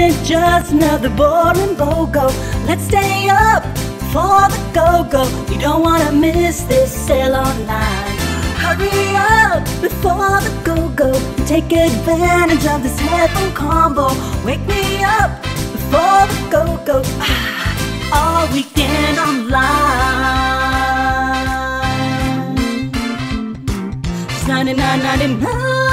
isn't just another boring BOGO. Let's stay up for the go-go. You don't wanna miss this sale online. Hurry up before the go-go take advantage of this headphone combo. Wake me up before the go-go. Ah, all weekend online. It's 99.99.